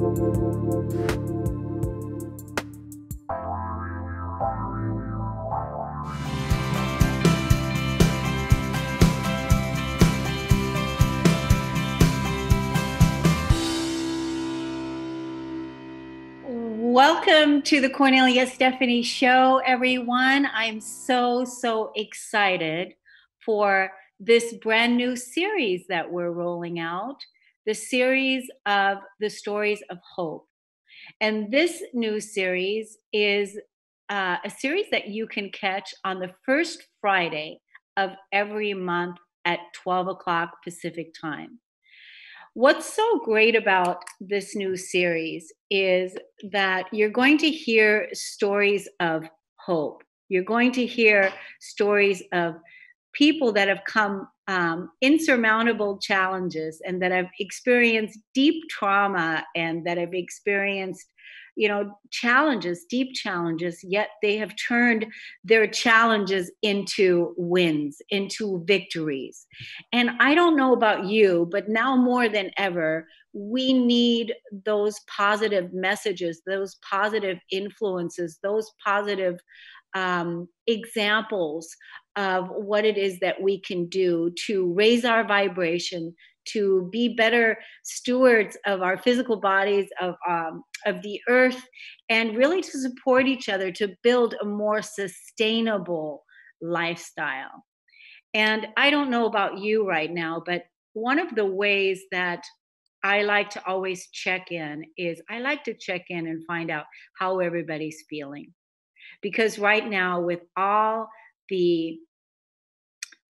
Welcome to the Kornelia Stephanie Show, everyone. I'm so, so excited for this brand new series that we're rolling out the series of the stories of hope. And this new series is uh, a series that you can catch on the first Friday of every month at 12 o'clock Pacific time. What's so great about this new series is that you're going to hear stories of hope. You're going to hear stories of people that have come um, insurmountable challenges and that I've experienced deep trauma and that I've experienced you know challenges deep challenges yet they have turned their challenges into wins into victories. And i don't know about you but now more than ever we need those positive messages those positive influences those positive um, examples of what it is that we can do to raise our vibration to be better stewards of our physical bodies of um, of the earth and really to support each other to build a more sustainable lifestyle and i don't know about you right now but one of the ways that I like to always check in is I like to check in and find out how everybody's feeling. Because right now, with all the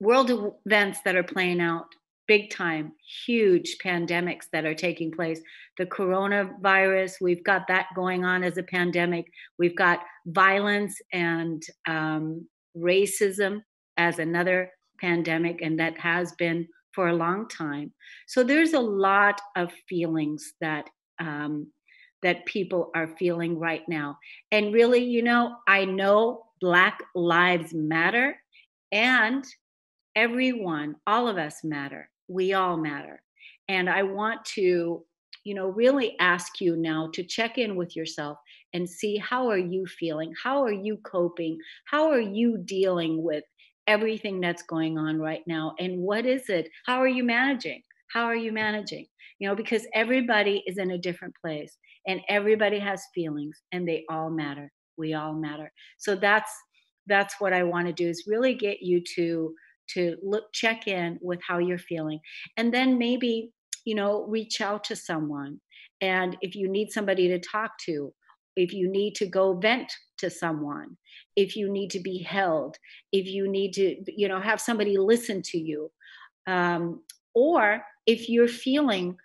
world events that are playing out big time, huge pandemics that are taking place. The coronavirus, we've got that going on as a pandemic. We've got violence and um, racism as another pandemic, and that has been for a long time. So there's a lot of feelings that um, that people are feeling right now. And really, you know, I know Black Lives Matter, and everyone, all of us matter. We all matter. And I want to, you know, really ask you now to check in with yourself and see how are you feeling? How are you coping? How are you dealing with everything that's going on right now? And what is it? How are you managing? How are you managing? You know, because everybody is in a different place and everybody has feelings and they all matter. We all matter. So that's that's what I want to do is really get you to to look check in with how you're feeling and then maybe you know reach out to someone and if you need somebody to talk to if you need to go vent to someone if you need to be held if you need to you know have somebody listen to you um, or if you're feeling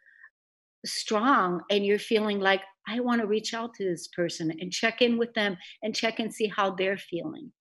strong and you're feeling like i want to reach out to this person and check in with them and check and see how they're feeling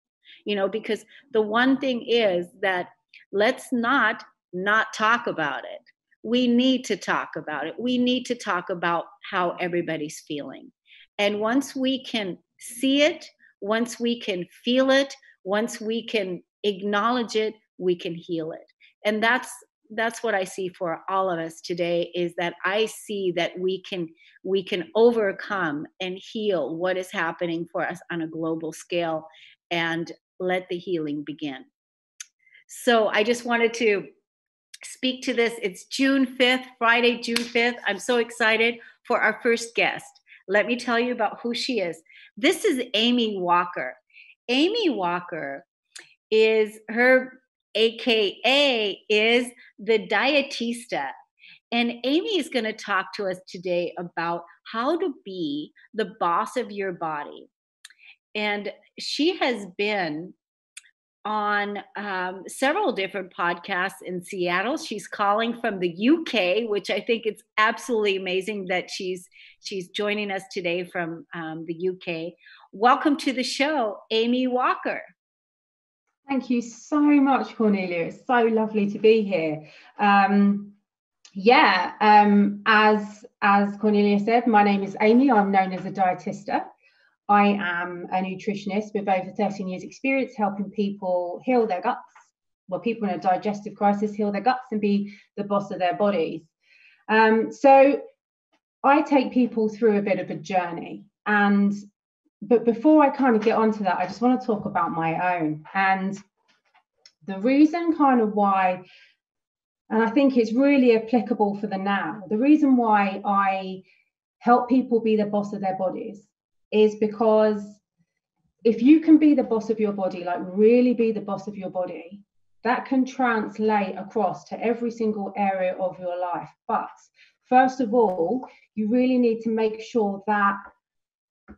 you know because the one thing is that let's not not talk about it. We need to talk about it. We need to talk about how everybody's feeling. And once we can see it once we can feel it once we can acknowledge it we can heal it. And that's that's what i see for all of us today is that i see that we can we can overcome and heal what is happening for us on a global scale. And let the healing begin. So I just wanted to speak to this. It's June 5th, Friday, June 5th. I'm so excited for our first guest. Let me tell you about who she is. This is Amy Walker. Amy Walker is her AKA is the dietista. And Amy is going to talk to us today about how to be the boss of your body. And she has been on um, several different podcasts in Seattle. She's calling from the UK, which I think it's absolutely amazing that she's she's joining us today from um, the UK. Welcome to the show, Amy Walker. Thank you so much, Kornelia. It's so lovely to be here. Um, yeah, um, as as Kornelia said, my name is Amy. I'm known as a dietista. I am a nutritionist with over 13 years experience helping people heal their guts. Well, people in a digestive crisis heal their guts and be the boss of their bodies. Um, so I take people through a bit of a journey. And but before I kind of get onto that, I just want to talk about my own. And the reason kind of why, and I think it's really applicable for the now, the reason why I help people be the boss of their bodies is because if you can be the boss of your body, like really be the boss of your body, that can translate across to every single area of your life. But first of all, you really need to make sure that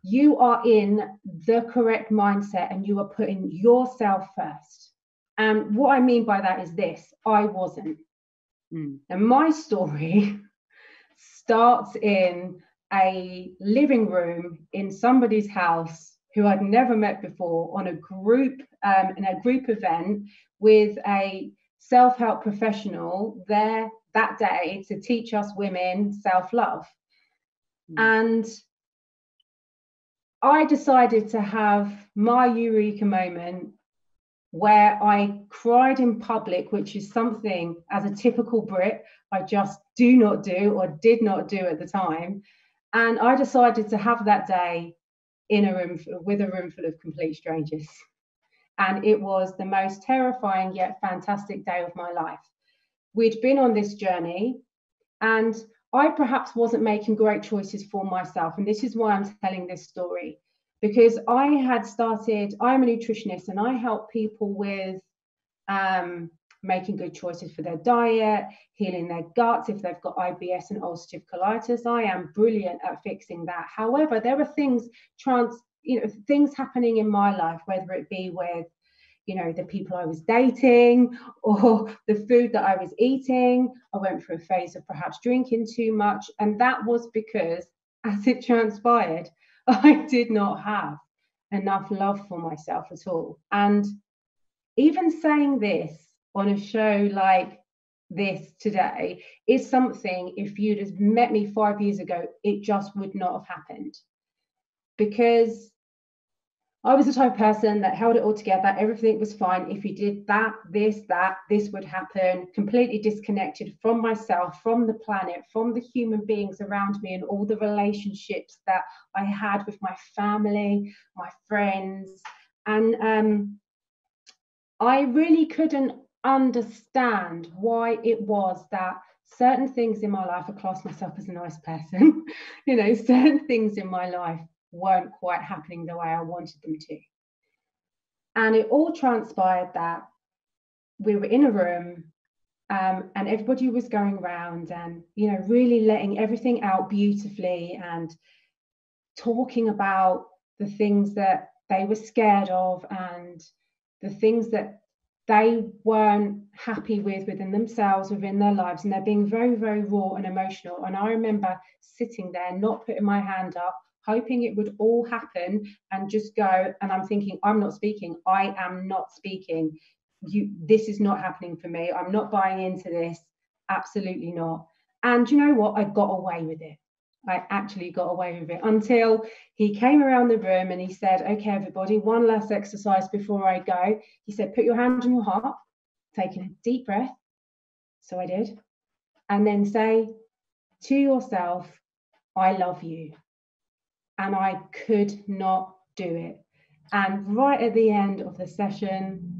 you are in the correct mindset and you are putting yourself first. And what I mean by that is this I wasn't. Mm. And my story starts in a living room in somebody's house who I'd never met before on a group um, in a group event with a self-help professional there that day to teach us women self-love. Mm. And I decided to have my eureka moment where I cried in public, which is something as a typical Brit I just do not do or did not do at the time. And I decided to have that day in a room with a room full of complete strangers. And it was the most terrifying yet fantastic day of my life. We'd been on this journey, and I perhaps wasn't making great choices for myself. And this is why I'm telling this story because I had started, I'm a nutritionist and I help people with um, making good choices for their diet, healing their guts if they've got IBS and ulcerative colitis. I am brilliant at fixing that. However, there are things trans, you know, things happening in my life, whether it be with you know the people I was dating or the food that I was eating. I went through a phase of perhaps drinking too much, and that was because, as it transpired, I did not have enough love for myself at all. And even saying this on a show like this today is something if you'd have met me five years ago, it just would not have happened. Because I was the type of person that held it all together. Everything was fine. If you did that, this, that, this would happen. Completely disconnected from myself, from the planet, from the human beings around me, and all the relationships that I had with my family, my friends. And um, I really couldn't understand why it was that certain things in my life, I class myself as a nice person, you know, certain things in my life weren't quite happening the way I wanted them to. And it all transpired that we were in a room um, and everybody was going around and, you know, really letting everything out beautifully and talking about the things that they were scared of and the things that they weren't happy with within themselves, within their lives, and they're being very, very raw and emotional. And I remember sitting there, not putting my hand up, hoping it would all happen and just go. And I'm thinking, I'm not speaking. I am not speaking. You, this is not happening for me. I'm not buying into this. Absolutely not. And you know what? I got away with it. I actually got away with it until he came around the room and he said, Okay, everybody, one last exercise before I go. He said, Put your hand on your heart, taking a deep breath. So I did. And then say to yourself, I love you and I could not do it. And right at the end of the session,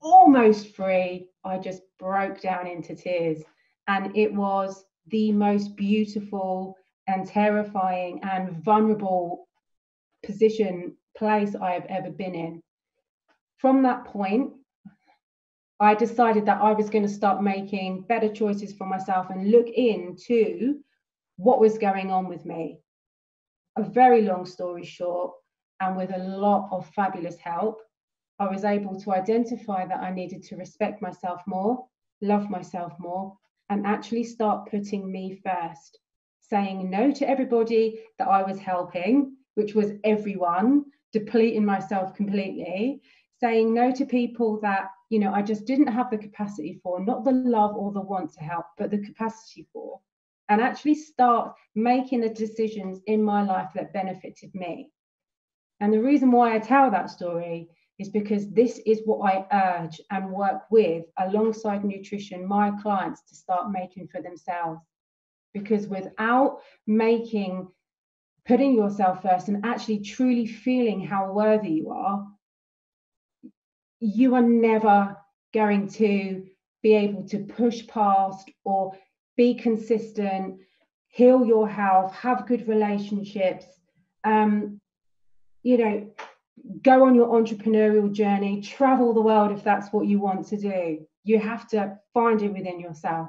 almost free, I just broke down into tears. And it was the most beautiful and terrifying and vulnerable position, place I have ever been in. From that point, I decided that I was going to start making better choices for myself and look into what was going on with me a very long story short, and with a lot of fabulous help, I was able to identify that I needed to respect myself more, love myself more, and actually start putting me first, saying no to everybody that I was helping, which was everyone, depleting myself completely, saying no to people that, you know, I just didn't have the capacity for, not the love or the want to help, but the capacity for and actually start making the decisions in my life that benefited me. And the reason why I tell that story is because this is what I urge and work with alongside nutrition, my clients to start making for themselves. Because without making putting yourself first and actually truly feeling how worthy you are you are never going to be able to push past or be consistent heal your health have good relationships um, you know go on your entrepreneurial journey travel the world if that's what you want to do. You have to find it within yourself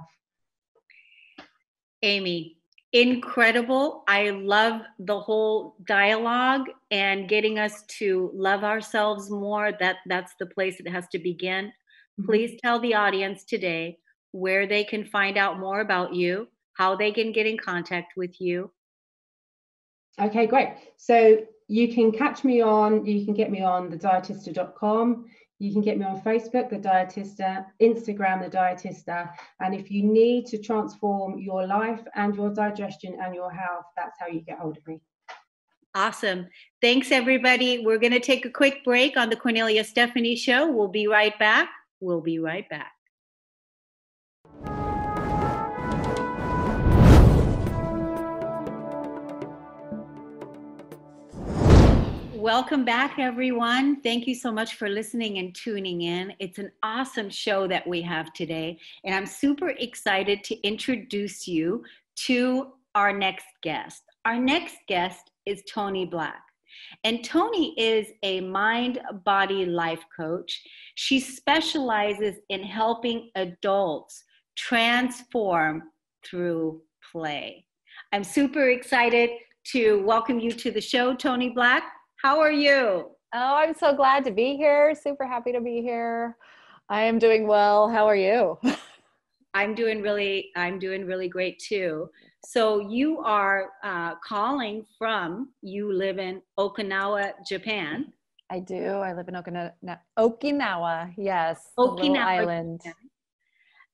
amy incredible. I love the whole dialogue and getting us to love ourselves more. That that's the place it has to begin. Mm-hmm. please tell the audience today where they can find out more about you how they can get in contact with you. Okay great. So you can catch me on you can get me on thedietista.com you can get me on Facebook, The Dietista, Instagram, The Dietista. And if you need to transform your life and your digestion and your health, that's how you get hold of me. Awesome. Thanks, everybody. We're going to take a quick break on the Kornelia Stephanie Show. We'll be right back. We'll be right back. Welcome back, everyone. Thank you so much for listening and tuning in. It's an awesome show that we have today, and I'm super excited to introduce you to our next guest. Our next guest is Tony Black. And Tony is a mind body life coach. She specializes in helping adults transform through play. I'm super excited to welcome you to the show, Tony Black. How are you? Oh, I'm so glad to be here. Super happy to be here. I am doing well. How are you? I'm doing really, I'm doing really great too. So you are uh, calling from, you live in Okinawa, Japan. I do. I live in Okinawa, Okinawa yes. Okinawa Island.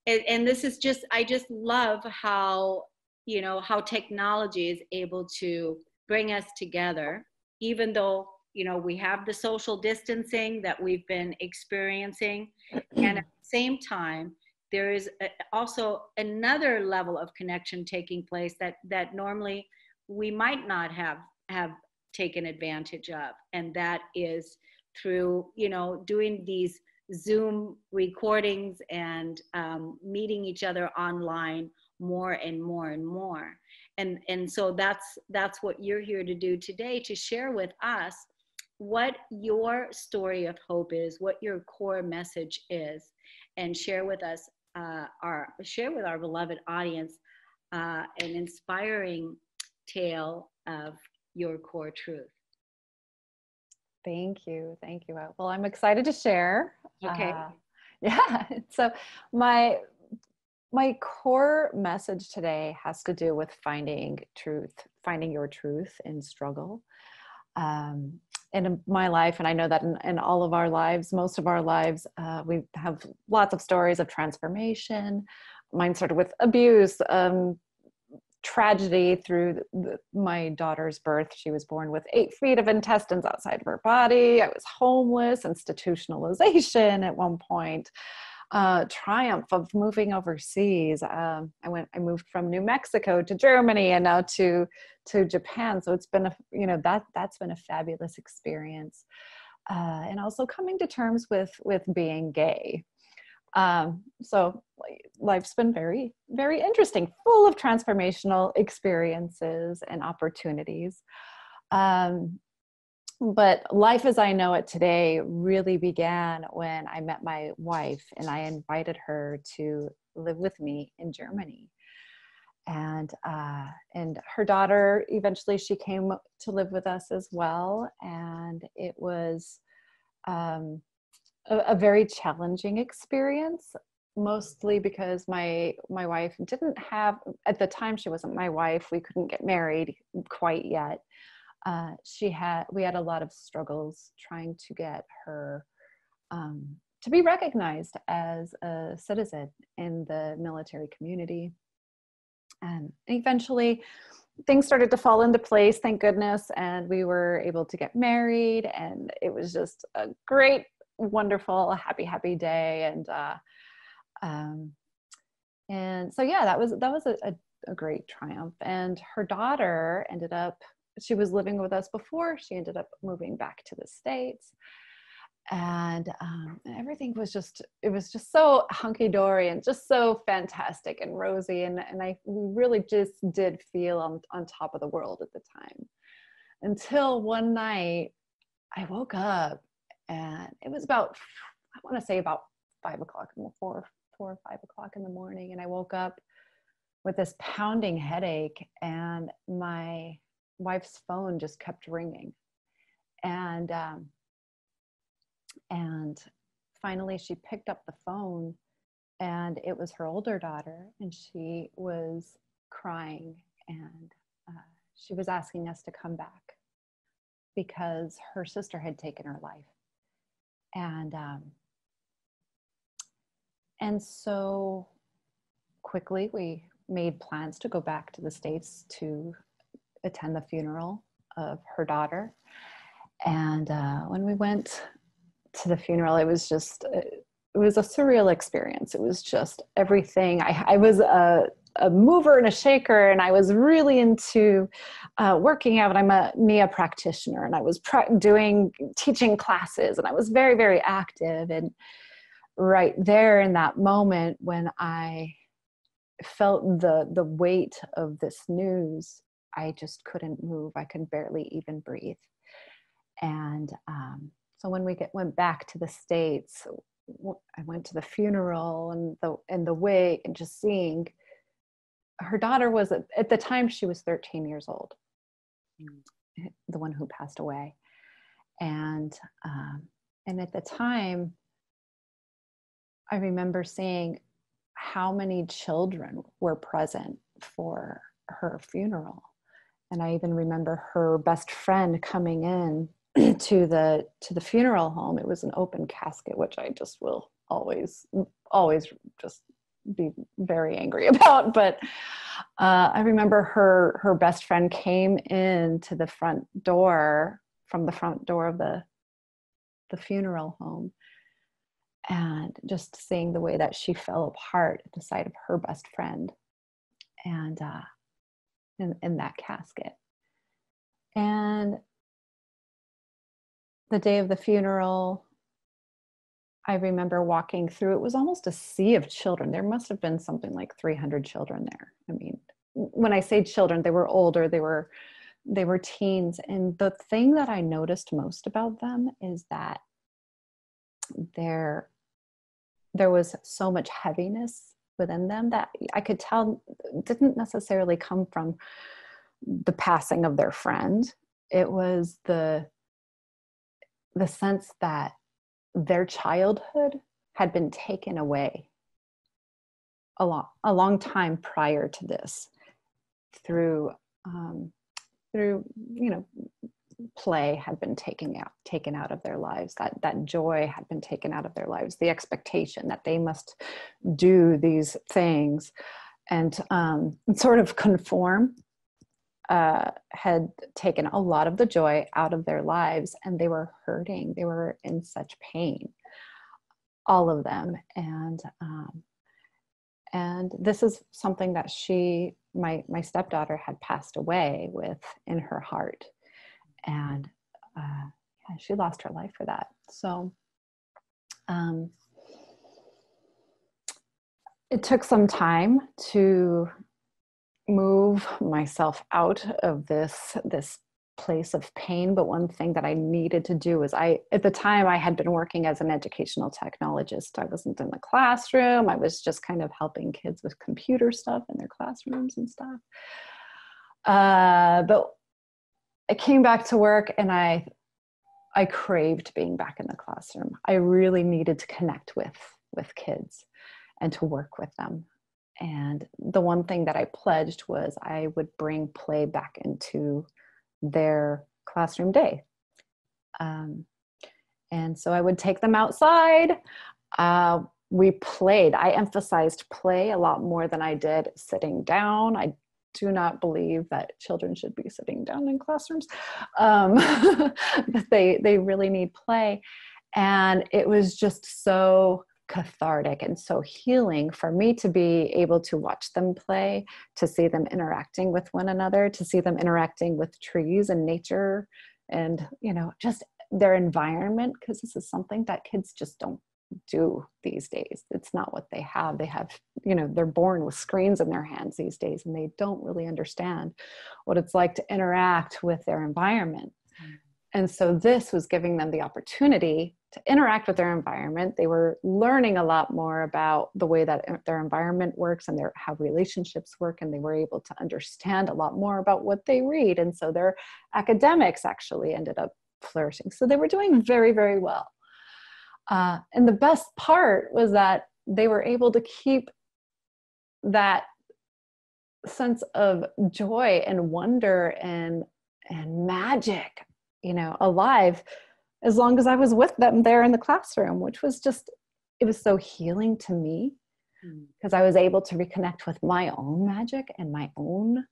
And, and this is just, I just love how, you know, how technology is able to bring us together even though you know we have the social distancing that we've been experiencing. And at the same time there is also another level of connection taking place that that normally we might not have have taken advantage of. And that is through you know doing these zoom recordings and um, meeting each other online more and more and more and and so that's that's what you're here to do today to share with us what your story of hope is what your core message is and share with us uh, our share with our beloved audience uh, an inspiring tale of your core truth. Thank you. Thank you. Well i'm excited to share. Okay. Uh, yeah. So my my core message today has to do with finding truth, finding your truth in struggle. Um, in my life, and I know that in, in, all of our lives, most of our lives, uh, we have lots of stories of transformation. Mine started with abuse, um, tragedy through the, my daughter's birth. She was born with eight feet of intestines outside of her body. I was homeless, institutionalization at one point uh, triumph of moving overseas. Um, I went, I moved from New Mexico to Germany and now to to Japan. So it's been a, you know, that that's been a fabulous experience. Uh, and also coming to terms with with being gay. Um, so life's been very very interesting, full of transformational experiences and opportunities. Um, but life as I know it today really began when I met my wife and I invited her to live with me in Germany. And uh, and her daughter eventually she came to live with us as well, and it was um, a, a very challenging experience mostly because my my wife didn't have at the time she wasn't my wife we couldn't get married quite yet uh, she had we had a lot of struggles trying to get her um, to be recognized as a citizen in the military community and eventually things started to fall into place thank goodness and we were able to get married and it was just a great wonderful happy happy day and uh, um, and so yeah that was that was a, a a great triumph. And her daughter ended up, she was living with us before, she ended up moving back to the States. And um, everything was just, it was just so hunky dory and just so fantastic and rosy. And, and I really just did feel on, on top of the world at the time. Until one night, I woke up and it was about, I want to say about five o'clock, four, four or five o'clock in the morning. And I woke up with this pounding headache and my wife's phone just kept ringing. And um, and finally she picked up the phone and it was her older daughter and she was crying and uh, she was asking us to come back because her sister had taken her life. And um, and so quickly we made plans to go back to the States to attend the funeral of her daughter. And uh, when we went to the funeral, it was just, uh, it was a surreal experience. It was just everything. I, I was a, a mover and a shaker, and I was really into uh, working out. I'm a NIA practitioner, and I was pra- doing teaching classes, and I was very, very active. And right there in that moment when I felt the the weight of this news i just couldn't move i could barely even breathe. And um, so when we get, went back to the states i went to the funeral and the and the wake and just seeing her daughter was at the time she was 13 years old. Mm. the one who passed away. And um, and at the time i remember seeing how many children were present for her funeral and i even remember her best friend coming in to the to the funeral home. It was an open casket which i just will always always just be very angry about. But uh, i remember her her best friend came in to the front door from the front door of the the funeral home and just seeing the way that she fell apart at the sight of her best friend. And uh, in, in that casket. And the day of the funeral i remember walking through it was almost a sea of children. There must have been something like 300 children there. I mean when i say children they were older they were they were teens. And the thing that i noticed most about them is that there there was so much heaviness within them that I could tell didn't necessarily come from the passing of their friend. It was the the sense that their childhood had been taken away a long a long time prior to this through um, through you know play had been taken out taken out of their lives that that joy had been taken out of their lives the expectation that they must do these things. And um, sort of conform uh, had taken a lot of the joy out of their lives and they were hurting they were in such pain all of them. And um, and this is something that she my my stepdaughter had passed away with in her heart and uh, yeah, she lost her life for that. So um, it took some time to move myself out of this this place of pain but one thing that i needed to do was i at the time i had been working as an educational technologist. I wasn't in the classroom. I was just kind of helping kids with computer stuff in their classrooms and stuff. Uh, but I came back to work and I I craved being back in the classroom. I really needed to connect with with kids and to work with them. And the one thing that I pledged was I would bring play back into their classroom day. Um, and so I would take them outside. Uh, we played. I emphasized play a lot more than I did sitting down. I do not believe that children should be sitting down in classrooms. Um, they they really need play, and it was just so cathartic and so healing for me to be able to watch them play, to see them interacting with one another, to see them interacting with trees and nature and, you know, just their environment, because this is something that kids just don't do these days. It's not what they have. They have, you know, they're born with screens in their hands these days and they don't really understand what it's like to interact with their environment. Mm. And so this was giving them the opportunity to interact with their environment. They were learning a lot more about the way that their environment works and their how relationships work, and they were able to understand a lot more about what they read. And so their academics actually ended up flourishing. So they were doing very, very well. Uh, and the best part was that they were able to keep that sense of joy and wonder and and magic you know alive as long as I was with them there in the classroom, which was just, it was so healing to me because mm. I was able to reconnect with my own magic and my own,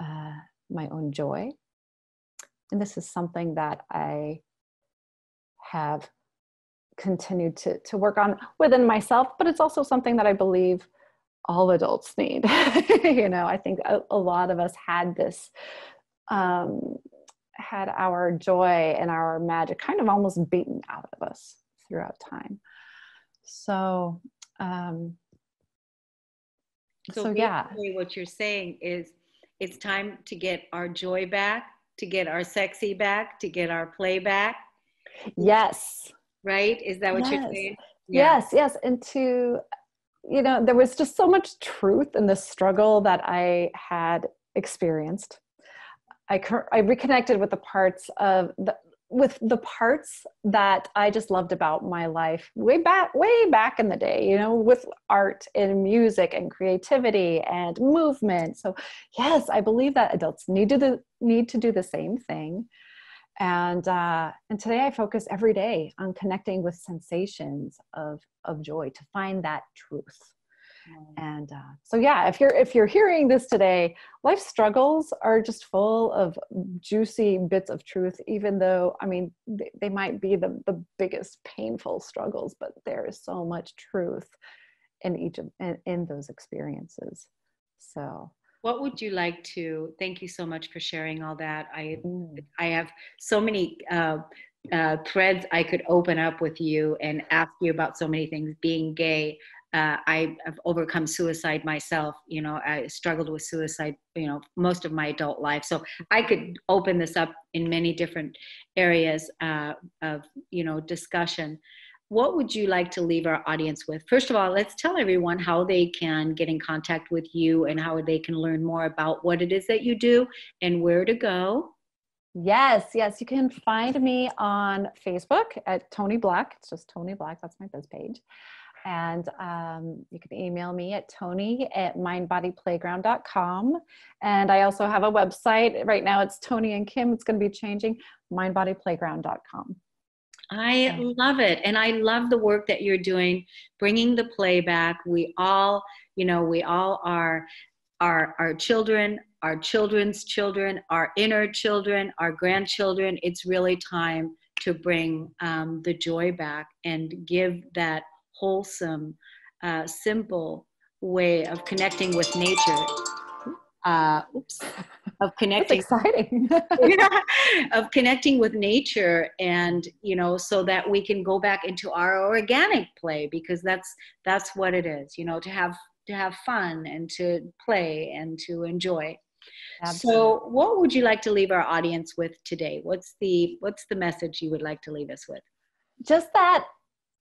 uh, my own joy. And this is something that I have continued to, to work on within myself, but it's also something that I believe all adults need. you know, I think a, a, lot of us had this um, had our joy and our magic kind of almost beaten out of us throughout time. So, um, so, so yeah. What you're saying is it's time to get our joy back, to get our sexy back, to get our play back. Yes. Right? Is that what yes. you're saying? Yeah. Yes, yes. And to, you know, there was just so much truth in the struggle that I had experienced I, I reconnected with the parts of the with the parts that I just loved about my life way back way back in the day, you know, with art and music and creativity and movement. So yes, I believe that adults need to the, need to do the same thing. And uh, and today I focus every day on connecting with sensations of of joy to find that truth. And uh, so yeah if you're if you're hearing this today life struggles are just full of juicy bits of truth even though i mean they, they might be the, the biggest painful struggles but there is so much truth in each of in, in those experiences. So what would you like to thank you so much for sharing all that i mm. i have so many uh, uh, threads I could open up with you and ask you about so many things. Being gay, uh, I have overcome suicide myself. You know, I struggled with suicide, you know, most of my adult life. So I could open this up in many different areas uh, of, you know, discussion. What would you like to leave our audience with? First of all, let's tell everyone how they can get in contact with you and how they can learn more about what it is that you do and where to go. Yes, yes. You can find me on Facebook at Tony Black. It's just Tony Black. That's my biz page. And um, you can email me at tony at mindbodyplayground.com. And I also have a website. Right now it's Tony and Kim. It's going to be changing mindbodyplayground.com. I love it. And I love the work that you're doing, bringing the play back. We all, you know, we all are our, our children, our children's children, our inner children, our grandchildren. It's really time to bring um, the joy back and give that wholesome, uh, simple way of connecting with nature. Uh, oops, of connecting. Exciting. yeah, of connecting with nature, and you know, so that we can go back into our organic play because that's that's what it is. You know, to have to have fun and to play and to enjoy. Absolutely. So, what would you like to leave our audience with today? What's the what's the message you would like to leave us with? Just that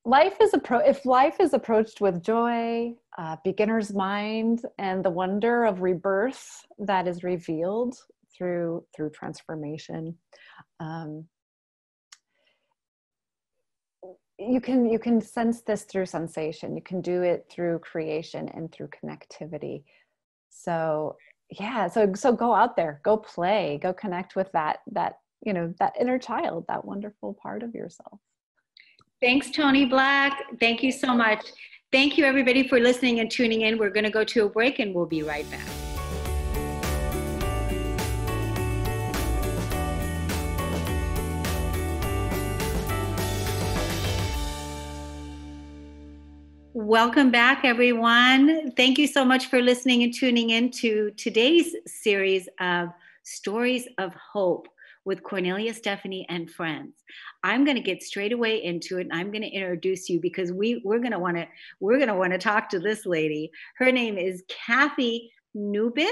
life is appro- if life is approached with joy uh, beginner's mind and the wonder of rebirth that is revealed through through transformation. Um, you can you can sense this through sensation. You can do it through creation and through connectivity. So yeah so so go out there go play go connect with that that you know that inner child that wonderful part of yourself Thanks, Tony Black. Thank you so much. Thank you, everybody, for listening and tuning in. We're going to go to a break and we'll be right back. Welcome back, everyone. Thank you so much for listening and tuning in to today's series of Stories of Hope with Kornelia Stephanie and friends. I'm going to get straight away into it and I'm going to introduce you because we we're going to want to we're going to want to talk to this lady. Her name is Kathy Newbith.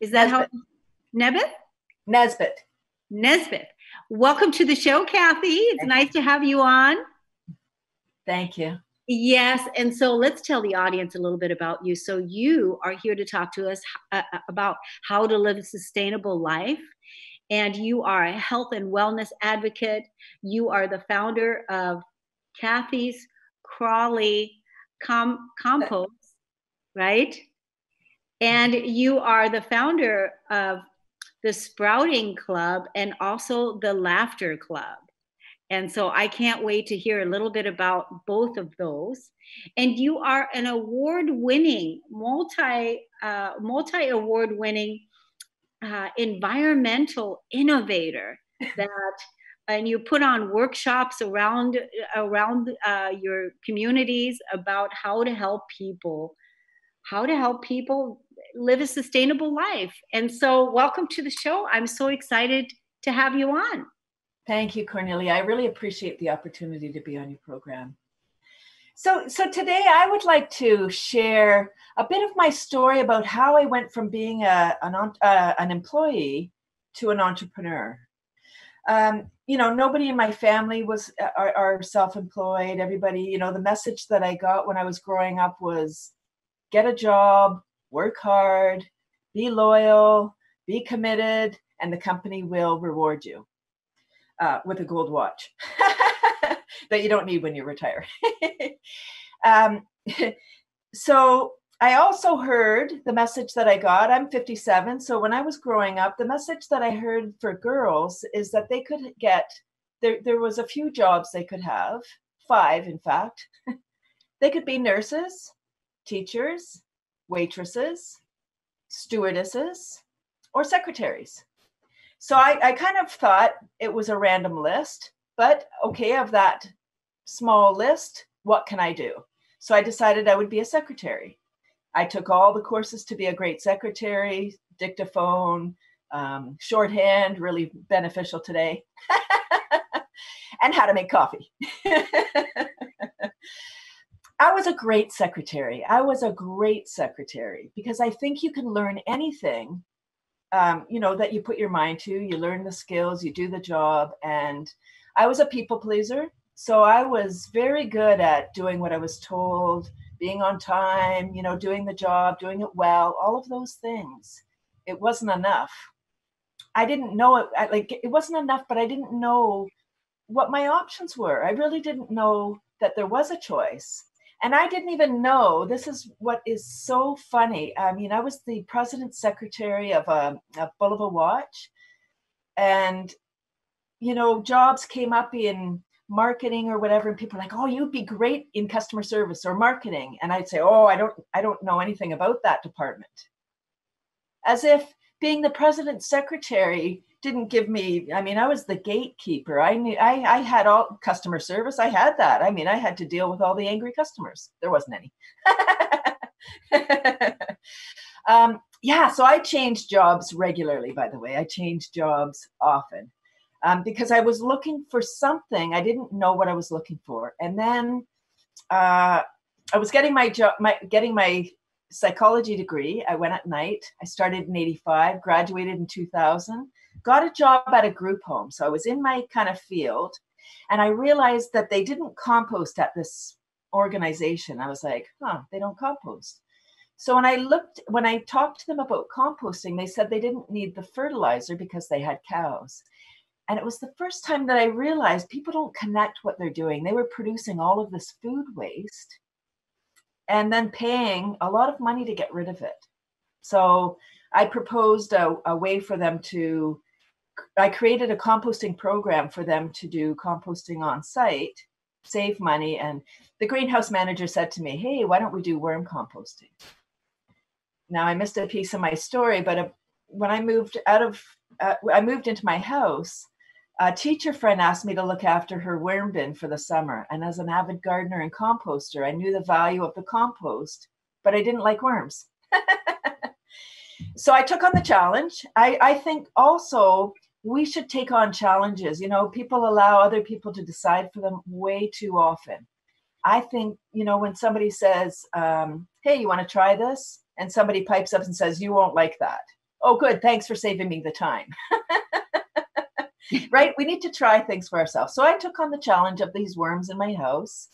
Is that Nesbitt. how Nebith? Nesbitt. Nesbitt. Welcome to the show, Kathy. It's Thank nice you. to have you on. Thank you. Yes. And so let's tell the audience a little bit about you. So, you are here to talk to us uh, uh, about how to live a sustainable life. And you are a health and wellness advocate. You are the founder of Kathy's Crawley Com- Compost, right? And you are the founder of the Sprouting Club and also the Laughter Club. And so I can't wait to hear a little bit about both of those. And you are an award-winning, multi uh, multi award-winning uh, environmental innovator that. and you put on workshops around around uh, your communities about how to help people how to help people live a sustainable life and so welcome to the show i'm so excited to have you on Thank you, Kornelia. I really appreciate the opportunity to be on your program. So, so today I would like to share a bit of my story about how I went from being a, an, uh, an employee to an entrepreneur. Um, you know, nobody in my family was uh, are, are self-employed. Everybody, you know, the message that I got when I was growing up was get a job, work hard, be loyal, be committed, and the company will reward you uh, with a gold watch that you don't need when you retire. um, so I also heard the message that I got. I'm 57. So when I was growing up, the message that I heard for girls is that they could get, there, there was a few jobs they could have, five, in fact. they could be nurses, teachers, waitresses, stewardesses, or secretaries. So I, I kind of thought it was a random list, but okay, of that small list, what can I do? So I decided I would be a secretary. I took all the courses to be a great secretary, dictaphone, um, shorthand, really beneficial today, and how to make coffee. I was a great secretary. I was a great secretary because I think you can learn anything um, you know that you put your mind to you learn the skills you do the job and i was a people pleaser so i was very good at doing what i was told being on time you know doing the job doing it well all of those things. It wasn't enough. I didn't know it like it wasn't enough but i didn't know what my options were. I really didn't know that there was a choice. And I didn't even know this is what is so funny. I mean, I was the president secretary of a, a Bulova Watch, and you know, jobs came up in marketing or whatever, and people are like, "Oh, you'd be great in customer service or marketing," and I'd say, "Oh, I don't, I don't know anything about that department," as if being the president's secretary didn't give me i mean i was the gatekeeper. I knew i i had all customer service. I had that. I mean i had to deal with all the angry customers. There wasn't any. Um, yeah so i changed jobs regularly by the way. I changed jobs often um, because i was looking for something i didn't know what i was looking for and then uh, i was getting my job my getting my psychology degree i went at night i started in 85 graduated in 2000 got a job at a group home. So I was in my kind of field and I realized that they didn't compost at this organization. I was like, huh, they don't compost. So when I looked, when I talked to them about composting, they said they didn't need the fertilizer because they had cows. And it was the first time that I realized people don't connect what they're doing. They were producing all of this food waste and then paying a lot of money to get rid of it. So I proposed a, a way for them to I created a composting program for them to do composting on site, save money. And the greenhouse manager said to me, Hey, why don't we do worm composting? Now, I missed a piece of my story, but uh, when I moved out of, uh, I moved into my house, a teacher friend asked me to look after her worm bin for the summer. And as an avid gardener and composter, I knew the value of the compost, but I didn't like worms. so I took on the challenge. I, I think also we should take on challenges. You know, people allow other people to decide for them way too often. I think, you know, when somebody says, um, hey, you want to try this? And somebody pipes up and says, you won't like that. Oh, good. Thanks for saving me the time. right? We need to try things for ourselves. So I took on the challenge of these worms in my house.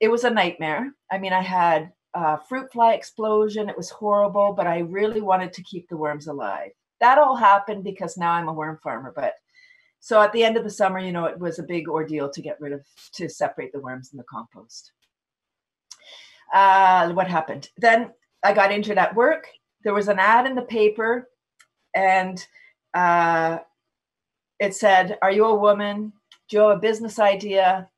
It was a nightmare. I mean, I had a fruit fly explosion. It was horrible, but I really wanted to keep the worms alive. That all happened because now I'm a worm farmer. But so at the end of the summer, you know, it was a big ordeal to get rid of, to separate the worms in the compost. Uh, what happened? Then I got injured at work. There was an ad in the paper, and uh, it said, Are you a woman? Do you have a business idea?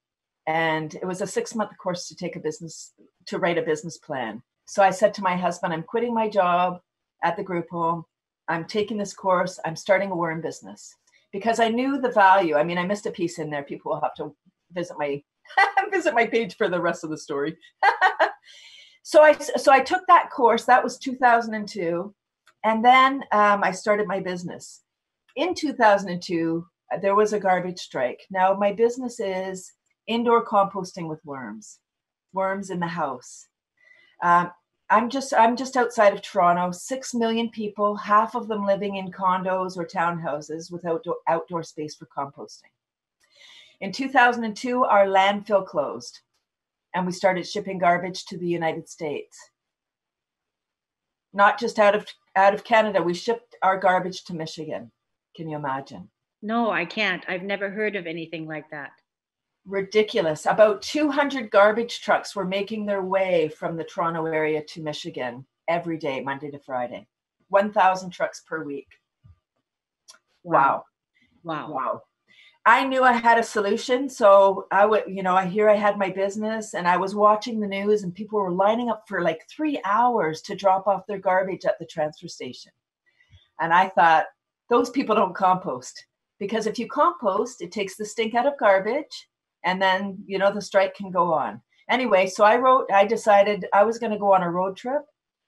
And it was a six month course to take a business, to write a business plan. So I said to my husband, I'm quitting my job at the group home. I'm taking this course. I'm starting a worm business because I knew the value. I mean, I missed a piece in there. People will have to visit my visit my page for the rest of the story. so I so I took that course. That was 2002, and then um, I started my business in 2002, there was a garbage strike. Now, my business is indoor composting with worms, worms in the house. Um, I'm just I'm just outside of Toronto. Six million people, half of them living in condos or townhouses without outdoor, outdoor space for composting. In 2002, our landfill closed, and we started shipping garbage to the United States. Not just out of out of Canada, we shipped our garbage to Michigan. Can you imagine? No, I can't. I've never heard of anything like that. Ridiculous. About 200 garbage trucks were making their way from the Toronto area to Michigan every day, Monday to Friday. 1,000 trucks per week. Wow. Wow. Wow. I knew I had a solution. So I would, you know, I hear I had my business and I was watching the news and people were lining up for like three hours to drop off their garbage at the transfer station. And I thought, those people don't compost because if you compost, it takes the stink out of garbage and then, you know, the strike can go on. Anyway, so I wrote, I decided I was going to go on a road trip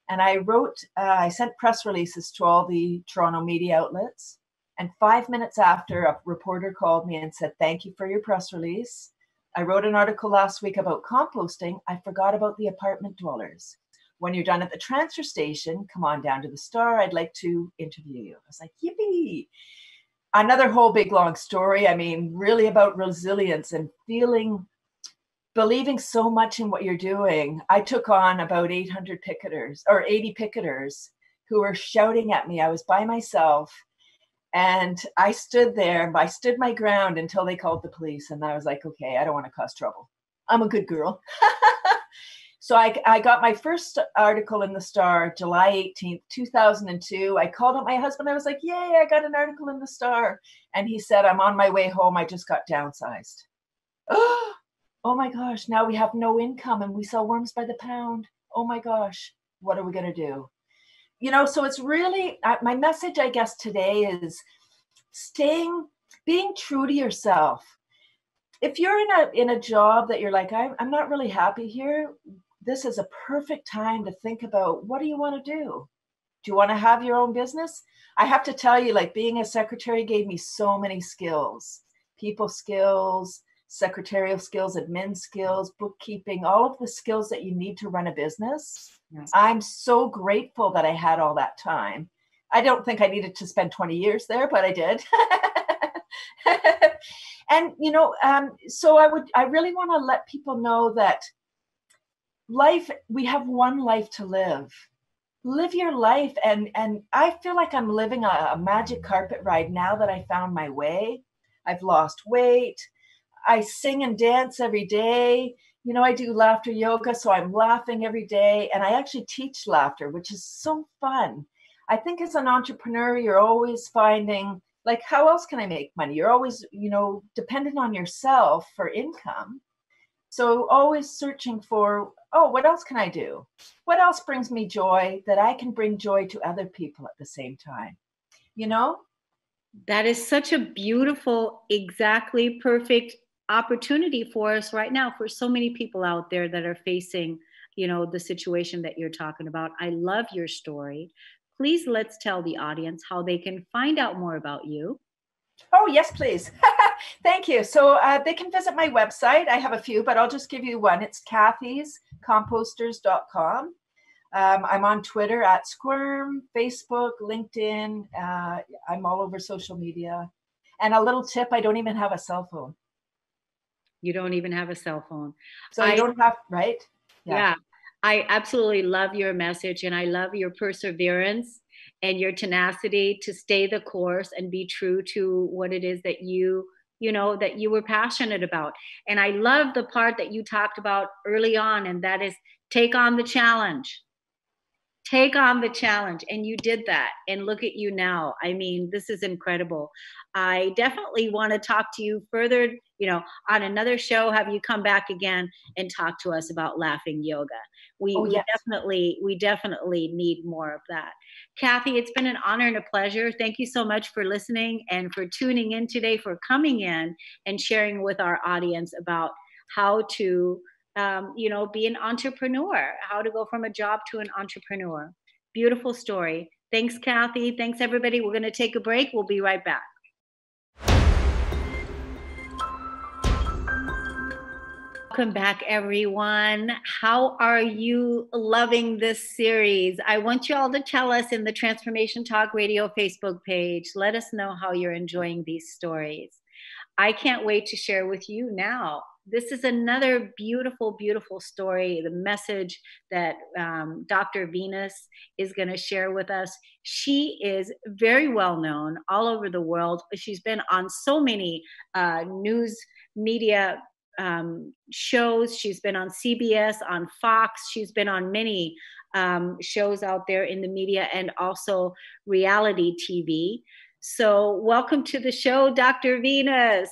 and I wrote, uh, I sent press releases to all the Toronto media outlets. And five minutes after, a reporter called me and said, Thank you for your press release. I wrote an article last week about composting. I forgot about the apartment dwellers when you're done at the transfer station, come on down to the star. I'd like to interview you. I was like, yippee. Another whole big long story. I mean, really about resilience and feeling, believing so much in what you're doing. I took on about 800 picketers or 80 picketers who were shouting at me. I was by myself and I stood there. I stood my ground until they called the police. And I was like, okay, I don't want to cause trouble. I'm a good girl. So I, I got my first article in the Star July 18th, 2002. I called up my husband. I was like, Yay, I got an article in the Star. And he said, I'm on my way home. I just got downsized. Oh, my gosh, now we have no income and we sell worms by the pound. Oh my gosh, what are we going to do? You know, so it's really my message, I guess, today is staying, being true to yourself if you're in a in a job that you're like I'm, I'm not really happy here this is a perfect time to think about what do you want to do? Do you want to have your own business? I have to tell you, like being a secretary gave me so many skills people skills, secretarial skills, admin skills, bookkeeping, all of the skills that you need to run a business. Yes. I'm so grateful that I had all that time. I don't think I needed to spend 20 years there, but I did. and you know, um, so I would, I really want to let people know that life we have one life to live. Live your life. And and i feel like i'm living a, a, magic carpet ride now that i found my way. I've lost weight. I sing and dance every day. You know i do laughter yoga so i'm laughing every day. And i actually teach laughter which is so fun. I think as an entrepreneur you're always finding like how else can i make money? You're always you know dependent on yourself for income so always searching for oh, what else can I do? What else brings me joy that I can bring joy to other people at the same time? You know? That is such a beautiful, exactly perfect opportunity for us right now for so many people out there that are facing you know the situation that you're talking about i love your story please let's tell the audience how they can find out more about you oh yes please thank you so uh, they can visit my website i have a few but i'll just give you one it's cathyscomposters.com um, i'm on twitter at squirm facebook linkedin uh, i'm all over social media and a little tip i don't even have a cell phone you don't even have a cell phone. So I, don't have, right? Yeah. yeah. I absolutely love your message and I love your perseverance and your tenacity to stay the course and be true to what it is that you you know that you were passionate about. And i love the part that you talked about early on and that is take on the challenge. Take on the challenge. And you did that and look at you now. I mean this is incredible. I definitely want to talk to you further you know on another show have you come back again and talk to us about laughing yoga we, oh, yes. we definitely we definitely need more of that kathy it's been an honor and a pleasure thank you so much for listening and for tuning in today for coming in and sharing with our audience about how to um, you know, be an entrepreneur, how to go from a job to an entrepreneur. Beautiful story. Thanks, Kathy. Thanks, everybody. We're going to take a break. We'll be right back. Welcome back, everyone. How are you loving this series? I want you all to tell us in the Transformation Talk Radio Facebook page. Let us know how you're enjoying these stories. I can't wait to share with you now this is another beautiful, beautiful story. The message that um, Dr. Venus is going to share with us. She is very well known all over the world. She's been on so many uh, news media um, shows. She's been on CBS, on Fox. She's been on many um, shows out there in the media and also reality TV. So, welcome to the show, Dr. Venus.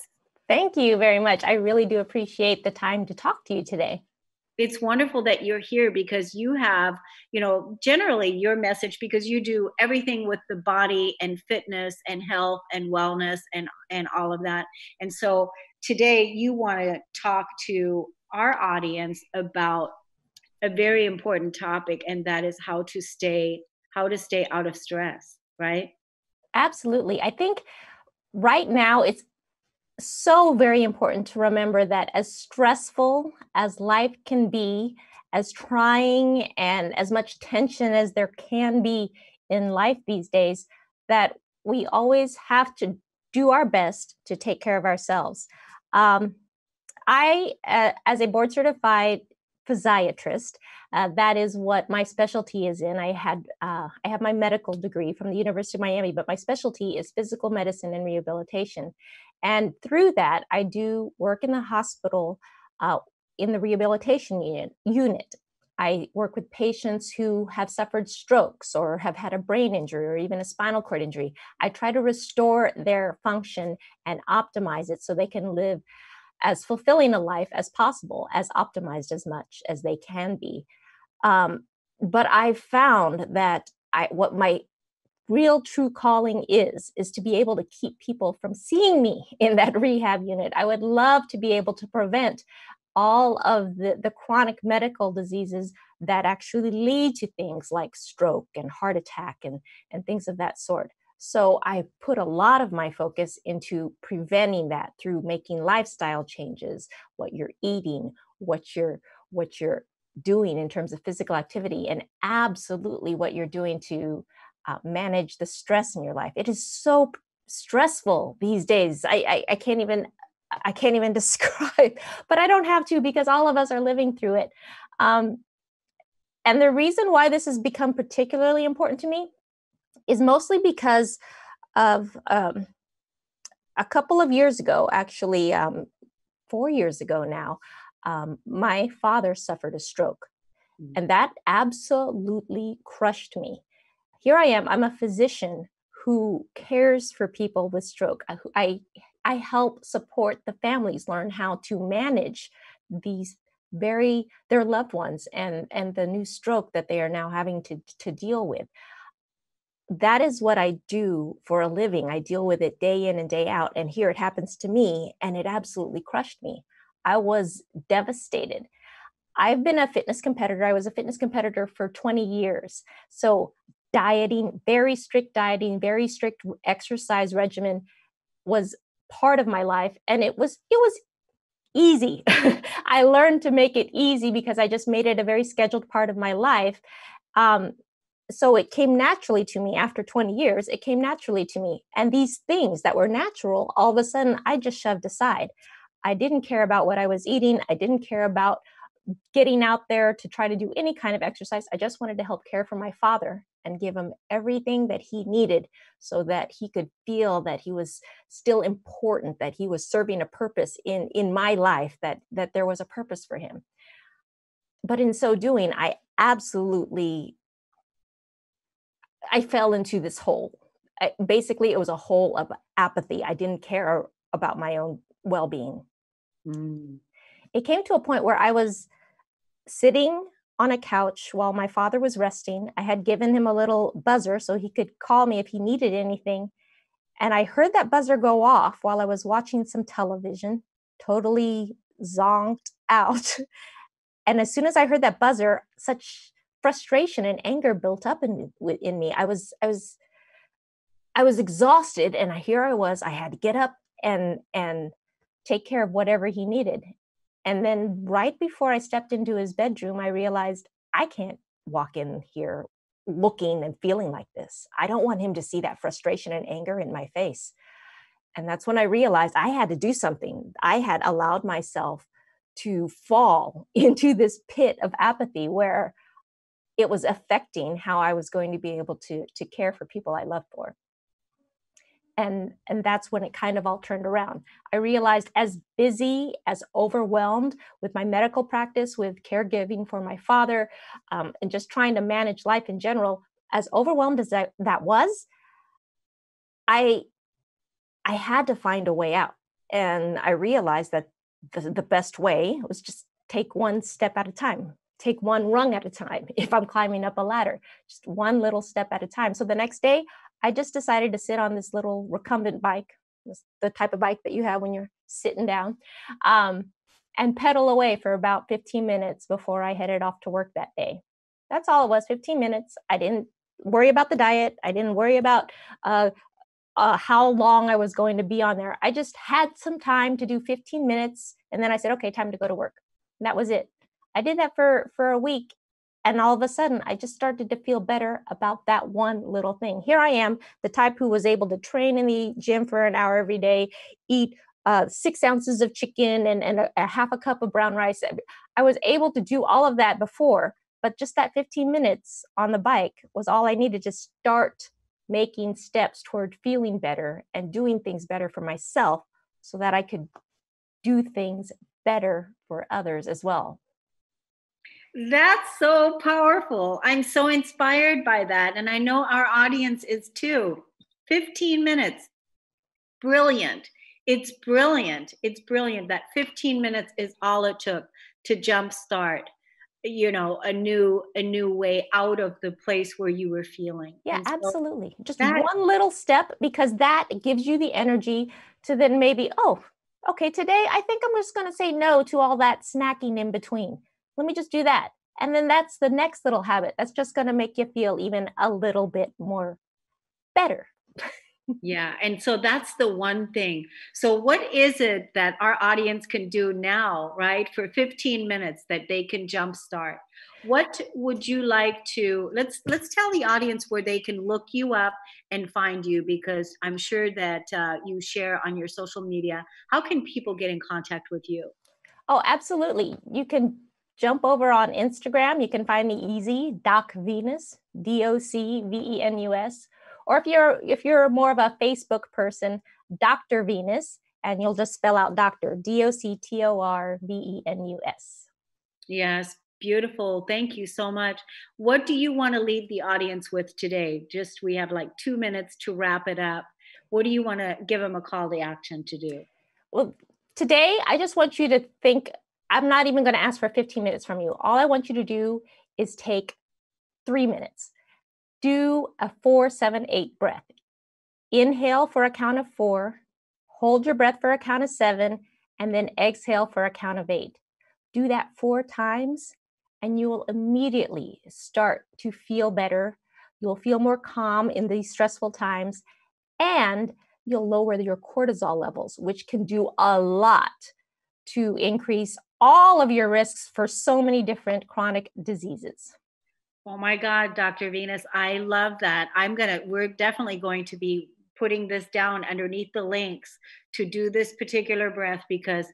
Thank you very much. I really do appreciate the time to talk to you today. It's wonderful that you're here because you have, you know, generally your message because you do everything with the body and fitness and health and wellness and and all of that. And so today you want to talk to our audience about a very important topic and that is how to stay how to stay out of stress, right? Absolutely. I think right now it's so very important to remember that as stressful as life can be, as trying and as much tension as there can be in life these days, that we always have to do our best to take care of ourselves. Um, I, uh, as a board certified physiatrist, uh, that is what my specialty is in. I had uh, I have my medical degree from the University of Miami, but my specialty is physical medicine and rehabilitation. And through that, I do work in the hospital uh, in the rehabilitation unit, unit. I work with patients who have suffered strokes or have had a brain injury or even a spinal cord injury. I try to restore their function and optimize it so they can live as fulfilling a life as possible, as optimized as much as they can be. Um, but I've found that I, what my real true calling is is to be able to keep people from seeing me in that rehab unit i would love to be able to prevent all of the, the chronic medical diseases that actually lead to things like stroke and heart attack and, and things of that sort so i put a lot of my focus into preventing that through making lifestyle changes what you're eating what you're what you're doing in terms of physical activity and absolutely what you're doing to uh, manage the stress in your life. It is so stressful these days. I, I, I can't even I can't even describe, but I don't have to because all of us are living through it. Um, and the reason why this has become particularly important to me is mostly because of um, a couple of years ago, actually, um, four years ago now, um, my father suffered a stroke. Mm. And that absolutely crushed me here I am, I'm a physician who cares for people with stroke. I, I help support the families learn how to manage these very their loved ones and and the new stroke that they are now having to to deal with that is what I do for a living. I deal with it day in and day out. And here it happens to me, and it absolutely crushed me. I was devastated. I've been a fitness competitor. I was a fitness competitor for 20 years. So, dieting, very strict dieting, very strict exercise regimen was part of my life and it was it was easy. I learned to make it easy because I just made it a very scheduled part of my life. Um, so it came naturally to me after 20 years it came naturally to me. And these things that were natural all of a sudden i just shoved aside. I didn't care about what i was eating i didn't care about getting out there to try to do any kind of exercise i just wanted to help care for my father and give him everything that he needed so that he could feel that he was still important that he was serving a purpose in in my life that that there was a purpose for him. But in so doing i absolutely I fell into this hole. I, basically, it was a hole of apathy. I didn't care about my own well being. Mm. It came to a point where I was sitting on a couch while my father was resting. I had given him a little buzzer so he could call me if he needed anything. And I heard that buzzer go off while I was watching some television, totally zonked out. and as soon as I heard that buzzer, such frustration and anger built up in in me. I was I was I was exhausted and here I was I had to get up and and take care of whatever he needed. And then right before I stepped into his bedroom I realized I can't walk in here looking and feeling like this. I don't want him to see that frustration and anger in my face. And that's when I realized I had to do something. I had allowed myself to fall into this pit of apathy where it was affecting how I was going to be able to to care for people I love for. And and that's when it kind of all turned around. I realized as busy, as overwhelmed with my medical practice, with caregiving for my father, um, and just trying to manage life in general, as overwhelmed as that, that was, I I had to find a way out. And I realized that the, the best way was just take one step at a time take one rung at a time if I'm climbing up a ladder, just one little step at a time. So the next day, I just decided to sit on this little recumbent bike, the type of bike that you have when you're sitting down, um, and pedal away for about 15 minutes before I headed off to work that day. That's all it was 15 minutes. I didn't worry about the diet, I didn't worry about uh, uh, how long I was going to be on there. I just had some time to do 15 minutes, and then I said, okay, time to go to work. And that was it. I did that for for a week and all of a sudden I just started to feel better about that one little thing. Here I am, the type who was able to train in the gym for an hour every day, eat uh, six ounces of chicken and, and a, a half a cup of brown rice. I was able to do all of that before, but just that 15 minutes on the bike was all I needed to start making steps toward feeling better and doing things better for myself so that I could do things better for others as well. That's so powerful. I'm so inspired by that. And I know our audience is too. 15 minutes. Brilliant. It's brilliant. It's brilliant. That 15 minutes is all it took to jumpstart you know a new a new way out of the place where you were feeling yeah so absolutely just that, one little step because that gives you the energy to then maybe oh okay today i think i'm just going to say no to all that snacking in between let me just do that. And then that's the next little habit. That's just going to make you feel even a little bit more better. yeah. And so that's the one thing. So, what is it that our audience can do now, right, for 15 minutes that they can jumpstart? What would you like to let's let's tell the audience where they can look you up and find you because I'm sure that uh, you share on your social media. How can people get in contact with you? Oh, absolutely. You can jump over on Instagram. You can find me easy, Doc Venus, D O C V E N U S. Or if you're if you're more of a Facebook person, Dr. Venus, and you'll just spell out Doctor, D O C T O R V E N U S. Yes, beautiful. Thank you so much. What do you want to leave the audience with today? Just we have like two minutes to wrap it up. What do you want to give them a call to action to do? Well, today I just want you to think I'm not even going to ask for 15 minutes from you. All I want you to do is take three minutes. do a four, seven, eight breath. Inhale for a count of four, hold your breath for a count of seven, and then exhale for a count of eight. Do that four times, and you will immediately start to feel better. You'll feel more calm in these stressful times, and you'll lower your cortisol levels, which can do a lot to increase all of your risks for so many different chronic diseases. Oh my God, Dr. Venus, I love that. I'm going to, we're definitely going to be putting this down underneath the links to do this particular breath because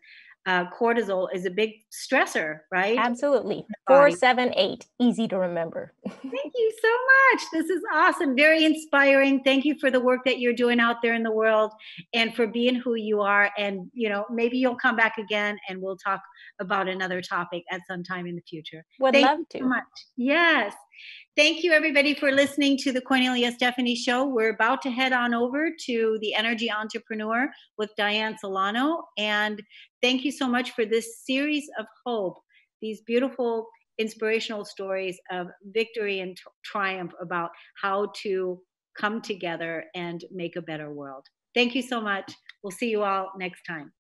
uh, cortisol is a big stressor, right? Absolutely. Four, seven, eight. Easy to remember. Thank you so much. This is awesome. Very inspiring. Thank you for the work that you're doing out there in the world and for being who you are. And, you know, maybe you'll come back again and we'll talk about another topic at some time in the future. Would Thank love you to. so much. Yes. Thank you, everybody, for listening to the Kornelia Stephanie Show. We're about to head on over to the Energy Entrepreneur with Diane Solano. And thank you so much for this series of hope, these beautiful inspirational stories of victory and triumph about how to come together and make a better world. Thank you so much. We'll see you all next time.